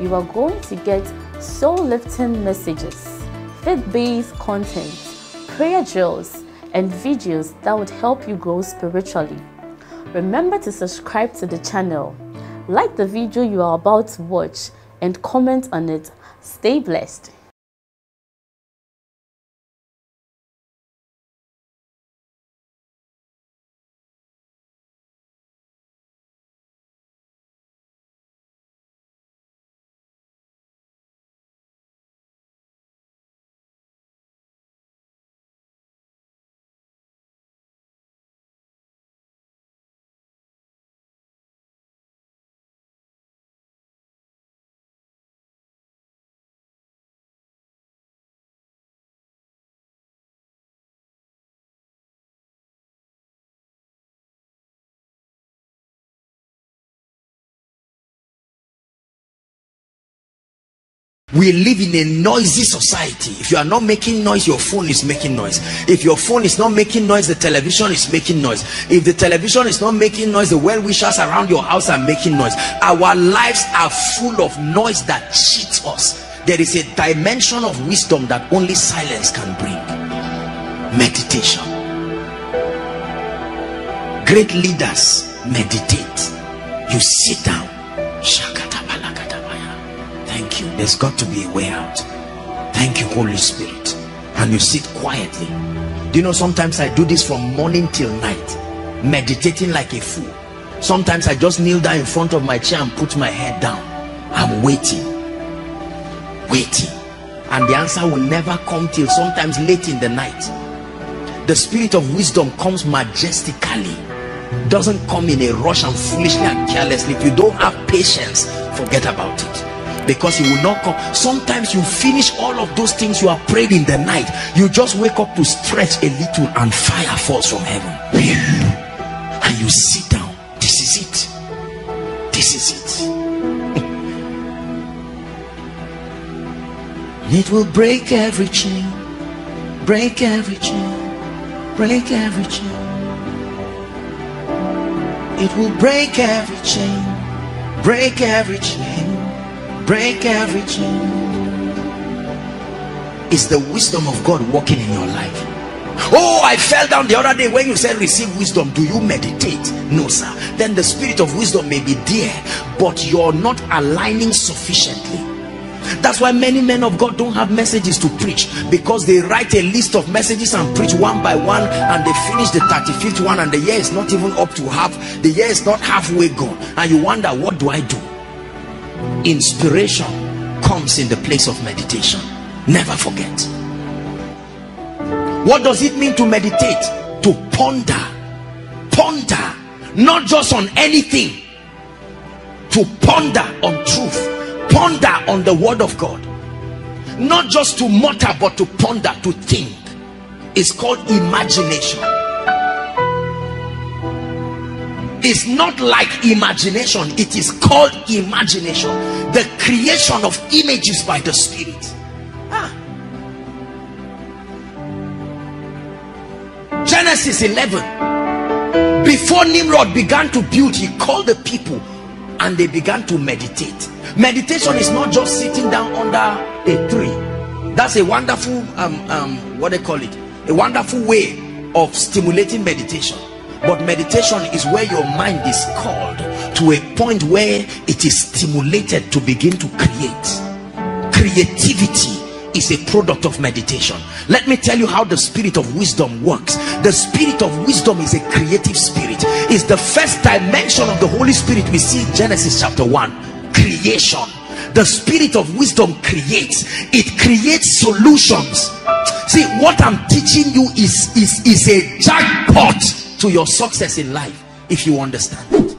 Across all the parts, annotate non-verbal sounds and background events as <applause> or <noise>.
you are going to get soul-lifting messages, faith-based content, prayer drills, and videos that would help you grow spiritually. Remember to subscribe to the channel, like the video you are about to watch, and comment on it. Stay blessed. We live in a noisy society. If you are not making noise your phone is making noise. If your phone is not making noise the television is making noise. If the television is not making noise the well wishers around your house are making noise. Our lives are full of noise that cheats us. There is a dimension of wisdom that only silence can bring. Meditation. Great leaders meditate. You sit down thank you. There's got to be a way out. Thank you holy spirit. And you sit quietly. Do you know sometimes i do this from morning till night meditating like a fool. Sometimes i just kneel down in front of my chair and put my head down. I'm waiting. Waiting. And the answer will never come till sometimes late in the night. The spirit of wisdom comes majestically. Doesn't come in a rush and foolishly and carelessly. If you don't have patience forget about it because he will not come. Sometimes you finish all of those things you are praying in the night. You just wake up to stretch a little and fire falls from heaven. And you sit down. This is it. This is it. <laughs> It will break every chain. Break every chain. Break every chain. It will break every chain. Break every chain break every chain. Is the wisdom of God working in your life. Oh I fell down the other day when you said receive wisdom. Do you meditate? No sir. Then the spirit of wisdom may be there but you're not aligning sufficiently. That's why many men of God don't have messages to preach because they write a list of messages and preach one by one and they finish the 35th one and the year is not even up to half the year is not halfway gone. And you wonder what do I do inspiration comes in the place of meditation. Never forget. What does it mean to meditate? To ponder. Ponder. Not just on anything. To ponder on truth. Ponder on the word of god. Not just to mutter but to ponder to think. It's called imagination is not like imagination. It is called imagination. The creation of images by the spirit. Ah. genesis 11 before nimrod began to build he called the people and they began to meditate. Meditation is not just sitting down under a tree. That's a wonderful um, um what they call it? A wonderful way of stimulating meditation but meditation is where your mind is called to a point where it is stimulated to begin to create. Creativity is a product of meditation. Let me tell you how the spirit of wisdom works. The spirit of wisdom is a creative spirit. Is the first dimension of the holy spirit we see in genesis chapter 1 creation. The spirit of wisdom creates. It creates solutions. See what i'm teaching you is is is a jackpot to your success in life if you understand it.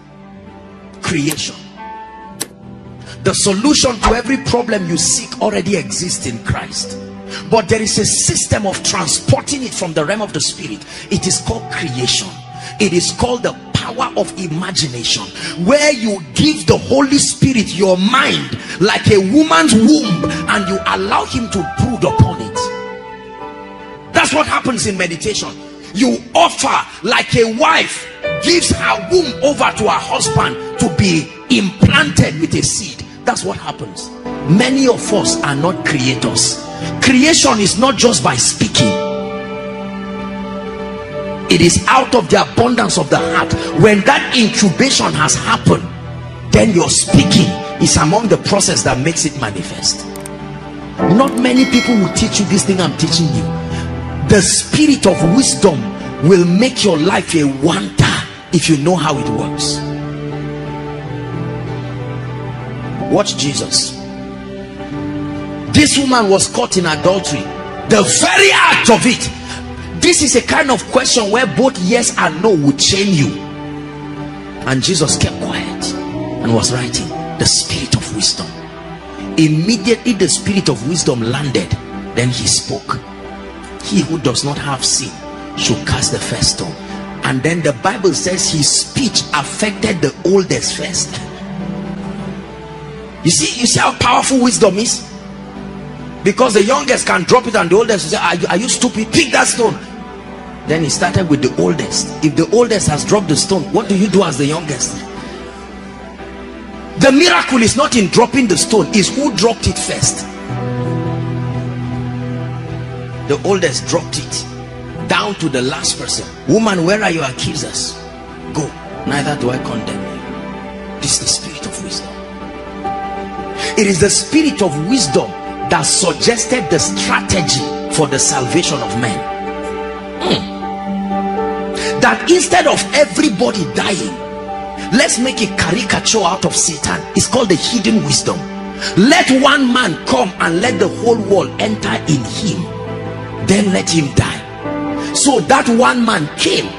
Creation. The solution to every problem you seek already exists in christ. But there is a system of transporting it from the realm of the spirit. It is called creation. It is called the power of imagination where you give the holy spirit your mind like a woman's womb and you allow him to brood upon it. That's what happens in meditation you offer like a wife gives her womb over to her husband to be implanted with a seed. That's what happens. Many of us are not creators. Creation is not just by speaking. It is out of the abundance of the heart. When that incubation has happened then your speaking is among the process that makes it manifest. Not many people will teach you this thing i'm teaching you the spirit of wisdom will make your life a wonder if you know how it works. Watch jesus. This woman was caught in adultery. The very act of it. This is a kind of question where both yes and no would chain you. And jesus kept quiet and was writing the spirit of wisdom. Immediately the spirit of wisdom landed then he spoke he who does not have sin should cast the first stone. And then the bible says his speech affected the oldest first. You see you see how powerful wisdom is? Because the youngest can drop it and the oldest say are you, are you stupid? Pick that stone. Then he started with the oldest. If the oldest has dropped the stone what do you do as the youngest? The miracle is not in dropping the stone is who dropped it first the oldest dropped it down to the last person. Woman where are your accusers? Go. Neither do i condemn you. This is the spirit of wisdom. It is the spirit of wisdom that suggested the strategy for the salvation of men. Mm. that instead of everybody dying let's make a caricature out of satan. It's called the hidden wisdom. Let one man come and let the whole world enter in him then let him die. So that one man came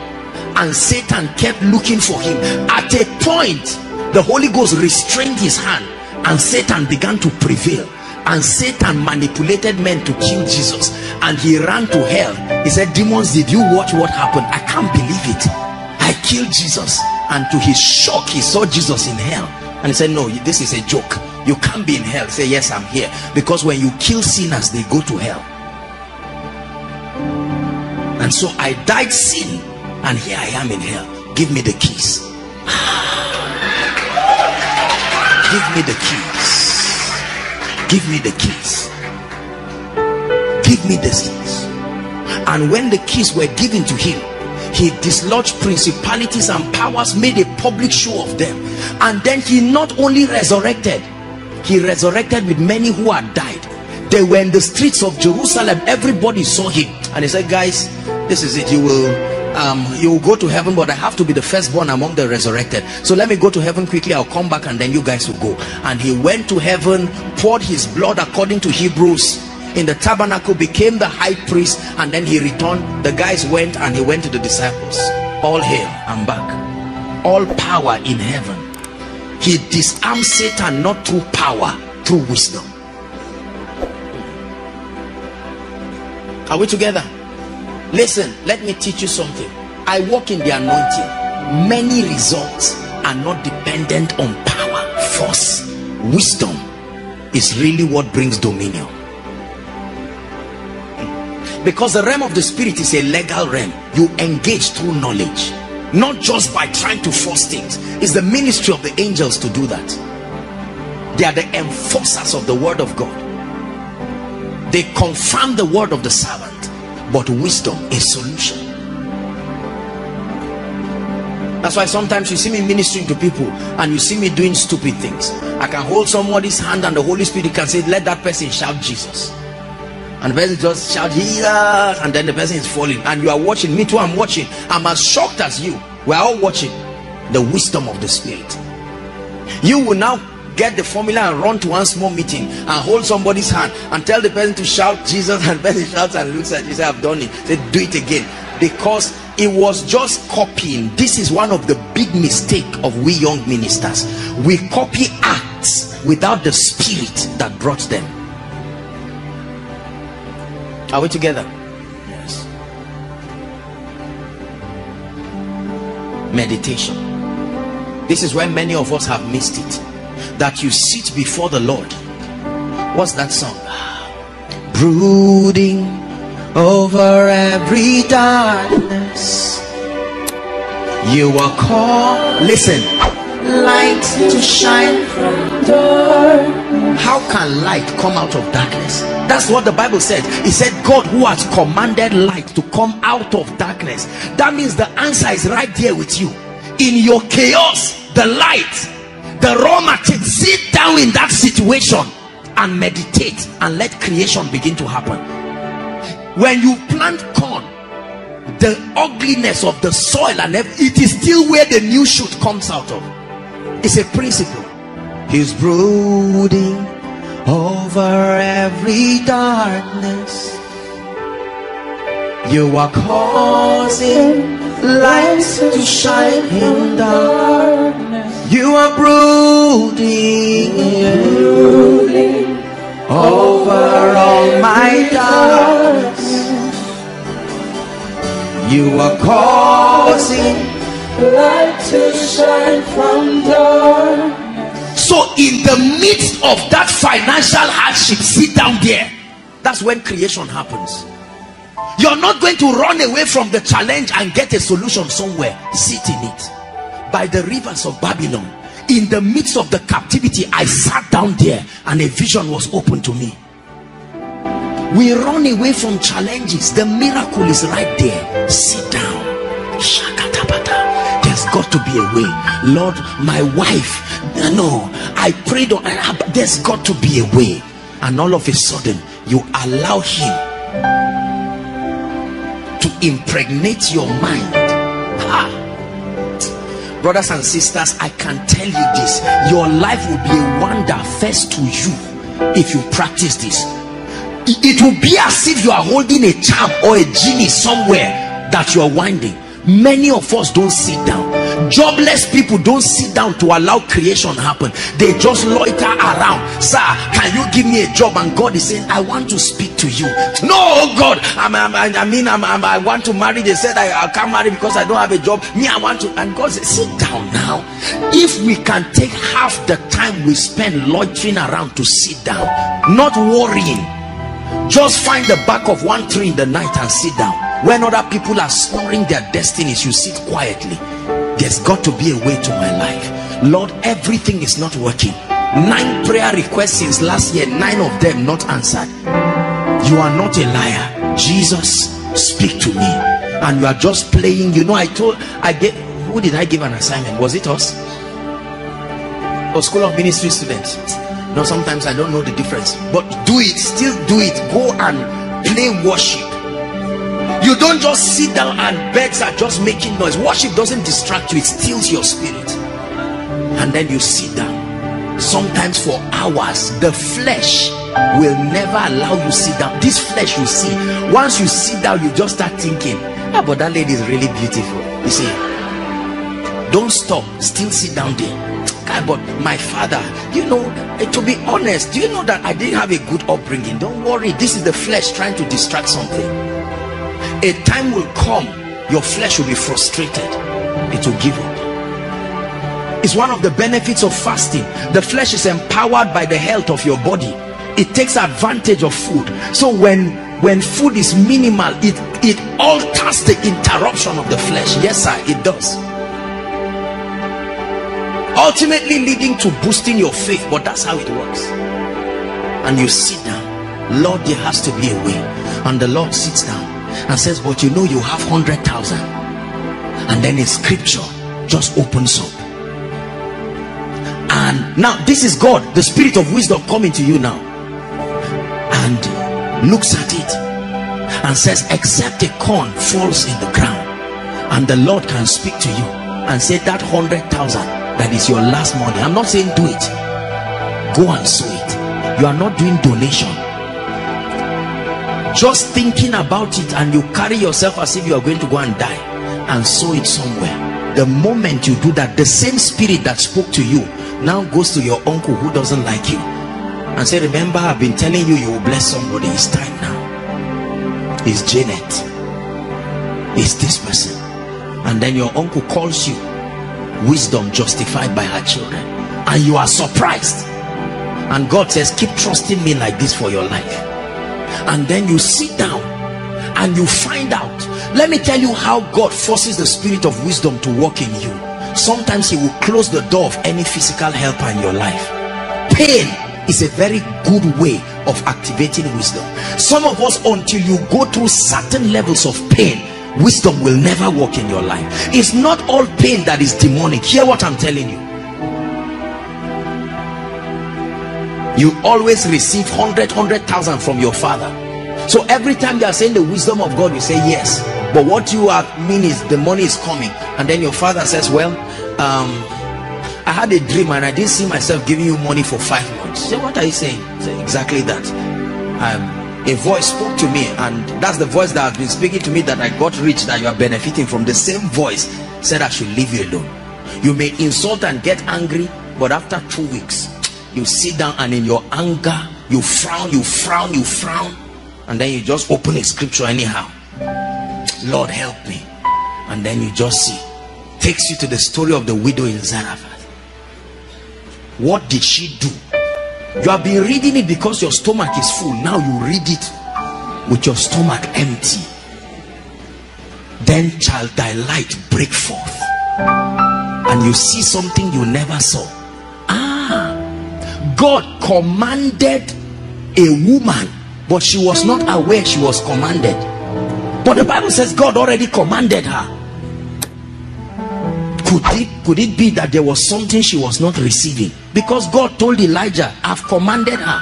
and satan kept looking for him. At a point the holy ghost restrained his hand and satan began to prevail. And satan manipulated men to kill jesus. And he ran to hell. He said demons did you watch what happened? I can't believe it. I killed jesus. And to his shock he saw jesus in hell. And he said no this is a joke. You can't be in hell. Say yes i'm here. Because when you kill sinners they go to hell and so I died sin and here I am in hell. Give me the keys. Give me the keys. Give me the keys. Give me the keys. And when the keys were given to him he dislodged principalities and powers made a public show of them. And then he not only resurrected he resurrected with many who had died they were in the streets of jerusalem. Everybody saw him. And he said guys this is it. You will um, you will go to heaven but i have to be the firstborn among the resurrected. So let me go to heaven quickly. I'll come back and then you guys will go. And he went to heaven poured his blood according to hebrews. In the tabernacle became the high priest and then he returned. The guys went and he went to the disciples. All hail i'm back. All power in heaven. He disarmed satan not through power through wisdom are we together? Listen let me teach you something. I walk in the anointing. Many results are not dependent on power force. Wisdom is really what brings dominion. Because the realm of the spirit is a legal realm. You engage through knowledge. Not just by trying to force things. It's the ministry of the angels to do that. They are the enforcers of the word of god. They confirm the word of the servant but wisdom is solution. That's why sometimes you see me ministering to people and you see me doing stupid things. I can hold somebody's hand and the holy spirit can say let that person shout jesus. And the person just shout jesus and then the person is falling. And you are watching. Me too i'm watching. I'm as shocked as you. We're all watching the wisdom of the spirit. You will now get the formula and run to one small meeting and hold somebody's hand and tell the person to shout Jesus and <laughs> person shouts and looks at you say I've done it. Say do it again. Because it was just copying. This is one of the big mistake of we young ministers. We copy acts without the spirit that brought them. Are we together? Yes. Meditation. This is where many of us have missed it that you sit before the lord. What's that song? Brooding over every darkness. You are called listen light to shine from darkness how can light come out of darkness? That's what the bible said. He said god who has commanded light to come out of darkness. That means the answer is right there with you. In your chaos the light the raw material. Sit down in that situation and meditate and let creation begin to happen. When you plant corn the ugliness of the soil and it is still where the new shoot comes out of. It's a principle. He's brooding over every darkness. You are causing lights to shine in darkness you are brooding, brooding over all my doubts. you are causing light to shine from darkness. So, in the midst of that financial hardship, sit down there. That's when creation happens. You're not going to run away from the challenge and get a solution somewhere. Sit in it. By the rivers of Babylon, in the midst of the captivity, I sat down there and a vision was opened to me. We run away from challenges. The miracle is right there. Sit down. There's got to be a way. Lord, my wife, no, I prayed on, there's got to be a way. And all of a sudden, you allow him to impregnate your mind. Brothers and sisters, I can tell you this your life will be a wonder first to you if you practice this. It will be as if you are holding a charm or a genie somewhere that you are winding many of us don't sit down. Jobless people don't sit down to allow creation happen. They just loiter around. Sir can you give me a job? And god is saying i want to speak to you. No oh god. I'm, I'm, i mean I'm, i want to marry. They said I, I can't marry because i don't have a job. Me i want to. And god said sit down now. If we can take half the time we spend loitering around to sit down not worrying just find the back of one tree in the night and sit down. When other people are snoring their destinies you sit quietly. There's got to be a way to my life. Lord everything is not working. Nine prayer requests since last year nine of them not answered. You are not a liar. Jesus speak to me. And you are just playing. You know i told i get who did i give an assignment? Was it us? Or school of ministry students no sometimes i don't know the difference but do it still do it. Go and play worship. You don't just sit down and beds are just making noise. Worship doesn't distract you it steals your spirit. And then you sit down. Sometimes for hours the flesh will never allow you sit down. This flesh you see once you sit down you just start thinking ah but that lady is really beautiful. You see don't stop still sit down there God, but my father you know eh, to be honest do you know that i didn't have a good upbringing? Don't worry this is the flesh trying to distract something. A time will come your flesh will be frustrated. It will give up. It's one of the benefits of fasting. The flesh is empowered by the health of your body. It takes advantage of food. So when when food is minimal it it alters the interruption of the flesh. Yes sir it does ultimately leading to boosting your faith but that's how it works. And you sit down. Lord there has to be a way. And the lord sits down and says but you know you have 100,000 and then a scripture just opens up. And now this is God the spirit of wisdom coming to you now. And looks at it and says except a corn falls in the ground and the Lord can speak to you and say that 100,000 that is your last money. I'm not saying do it. Go and sow it. You are not doing donation. Just thinking about it and you carry yourself as if you are going to go and die and sow it somewhere. The moment you do that the same spirit that spoke to you now goes to your uncle who doesn't like you and say remember i've been telling you you will bless somebody. It's time now. It's janet. It's this person. And then your uncle calls you wisdom justified by her children. And you are surprised. And god says keep trusting me like this for your life. And then you sit down and you find out. Let me tell you how god forces the spirit of wisdom to work in you. Sometimes he will close the door of any physical helper in your life. Pain is a very good way of activating wisdom. Some of us until you go through certain levels of pain wisdom will never work in your life. It's not all pain that is demonic. Hear what i'm telling you. You always receive 100 100,000 from your father. So every time they are saying the wisdom of God you say yes. But what you are mean is the money is coming. And then your father says well um, I had a dream and I didn't see myself giving you money for five months. Say what are you saying? Say exactly that. Um, a voice spoke to me and that's the voice that has been speaking to me that I got rich that you are benefiting from. The same voice said I should leave you alone. You may insult and get angry but after two weeks you sit down and in your anger you frown you frown you frown and then you just open a scripture anyhow. Lord help me. And then you just see takes you to the story of the widow in zarephath. What did she do you have been reading it because your stomach is full. Now you read it with your stomach empty. Then shall thy light break forth. And you see something you never saw. Ah, God commanded a woman but she was not aware she was commanded. But the Bible says God already commanded her could it could it be that there was something she was not receiving? Because God told Elijah I've commanded her.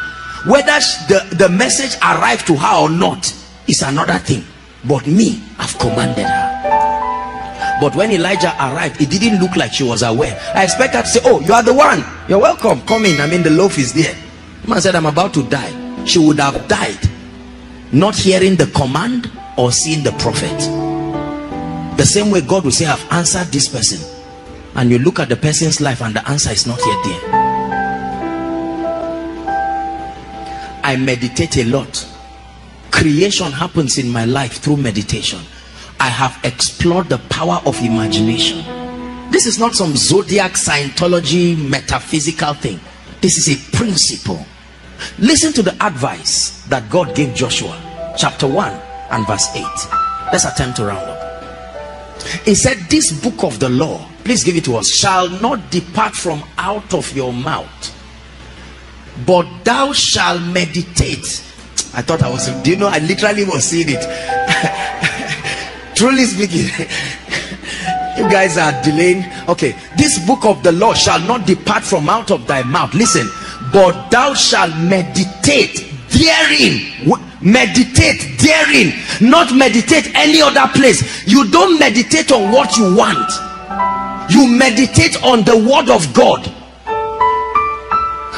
Whether the the message arrived to her or not is another thing. But me I've commanded her. But when Elijah arrived it didn't look like she was aware. I expect her to say oh you are the one. You're welcome. Come in. I mean the loaf is there. The man said I'm about to die. She would have died not hearing the command or seeing the prophet. The same way God will say I've answered this person and you look at the person's life and the answer is not yet there I meditate a lot creation happens in my life through meditation I have explored the power of imagination. This is not some zodiac Scientology metaphysical thing. This is a principle. Listen to the advice that God gave Joshua, chapter 1 and verse 8. Let's attempt to round up. He said, This book of the law, please give it to us, shall not depart from out of your mouth, but thou shall meditate. I thought I was, do you know, I literally was seeing it. <laughs> truly speaking <laughs> you guys are delaying. Okay this book of the law shall not depart from out of thy mouth. Listen but thou shalt meditate therein. Meditate therein not meditate any other place. You don't meditate on what you want you meditate on the word of god.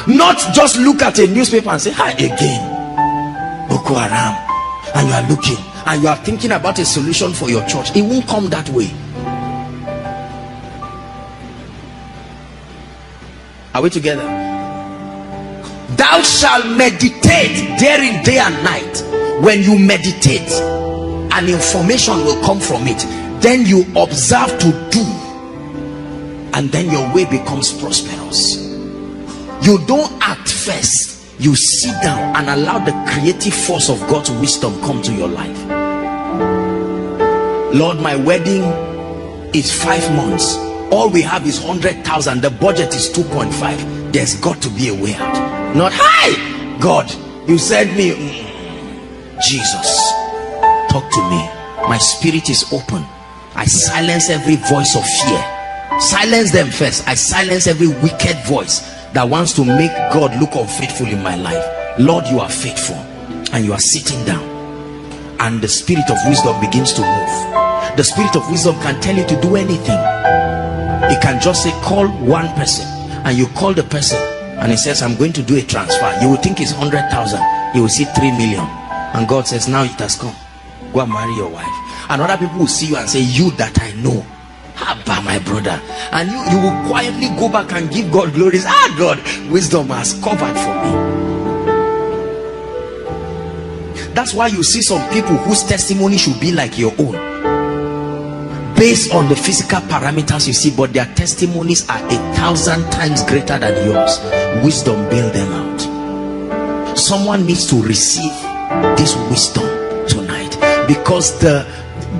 Not just look at a newspaper and say hi again. Boko haram. And you are looking and you are thinking about a solution for your church. It won't come that way. Are we together? Thou shalt meditate therein day and night. When you meditate an information will come from it. Then you observe to do and then your way becomes prosperous. You don't act first. You sit down and allow the creative force of God's wisdom come to your life. Lord my wedding is five months. All we have is 100,000 the budget is 2.5 there's got to be a way out. Not hi God you said me. Mm, Jesus talk to me. My spirit is open. I silence every voice of fear silence them first. I silence every wicked voice that wants to make God look unfaithful in my life. Lord you are faithful and you are sitting down. And the spirit of wisdom begins to move. The spirit of wisdom can tell you to do anything. It can just say call one person. And you call the person and he says I'm going to do a transfer. You will think it's 100,000 you will see 3 million. And God says now it has come. Go and marry your wife. And other people will see you and say you that I know Abba, my brother. And you, you will quietly go back and give God glory. Ah, God, wisdom has covered for me. That's why you see some people whose testimony should be like your own. Based on the physical parameters you see, but their testimonies are a thousand times greater than yours. Wisdom build them out. Someone needs to receive this wisdom tonight because the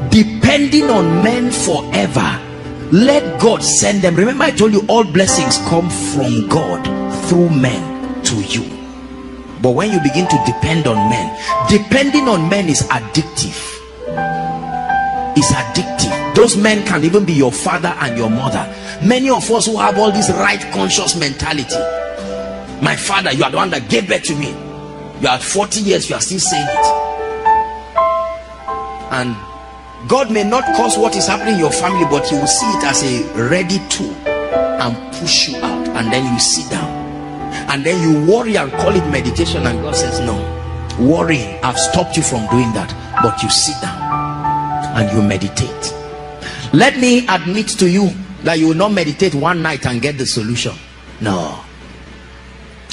depending on men forever let god send them. Remember i told you all blessings come from god through men to you. But when you begin to depend on men depending on men is addictive. Is addictive. Those men can even be your father and your mother. Many of us who have all this right conscious mentality. My father you are the one that gave birth to me. You are 40 years you are still saying it. And God may not cause what is happening in your family, but you will see it as a ready tool and push you out. And then you sit down. And then you worry and call it meditation. And God says, No, worry. I've stopped you from doing that. But you sit down and you meditate. Let me admit to you that you will not meditate one night and get the solution. No.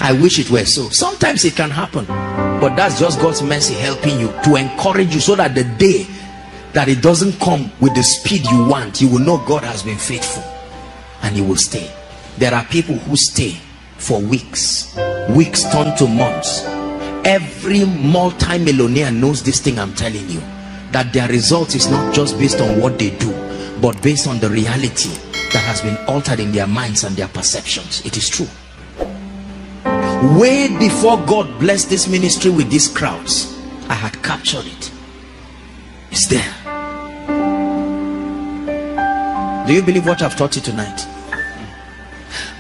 I wish it were so. Sometimes it can happen, but that's just God's mercy helping you to encourage you so that the day that it doesn't come with the speed you want you will know god has been faithful and you will stay. There are people who stay for weeks. Weeks turn to months. Every multi-millionaire knows this thing i'm telling you that their result is not just based on what they do but based on the reality that has been altered in their minds and their perceptions. It is true. Way before god blessed this ministry with these crowds i had captured it. It's there do you believe what i've taught you tonight?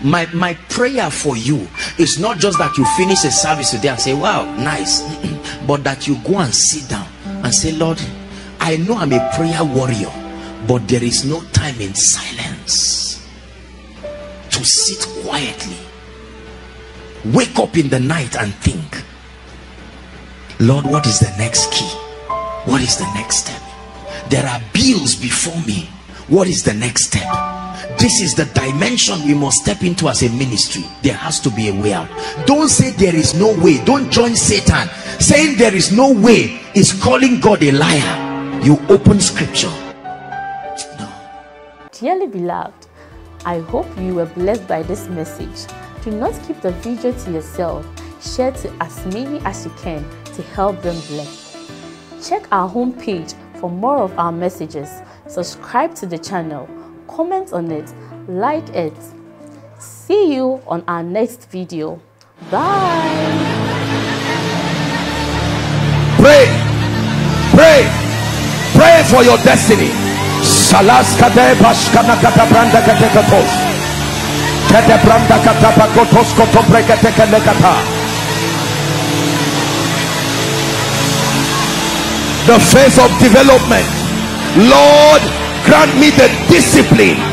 My my prayer for you is not just that you finish a service today and say wow nice <clears throat> but that you go and sit down and say lord i know i'm a prayer warrior but there is no time in silence to sit quietly wake up in the night and think lord what is the next key? What is the next step? There are bills before me what is the next step? This is the dimension we must step into as a ministry. There has to be a way out. Don't say there is no way. Don't join satan. Saying there is no way is calling god a liar. You open scripture. No. Dearly beloved i hope you were blessed by this message. Do not keep the video to yourself. Share to as many as you can to help them bless. Check our homepage for more of our messages subscribe to the channel, comment on it, like it. See you on our next video. Bye. Pray, pray, pray for your destiny. The phase of development Lord, grant me the discipline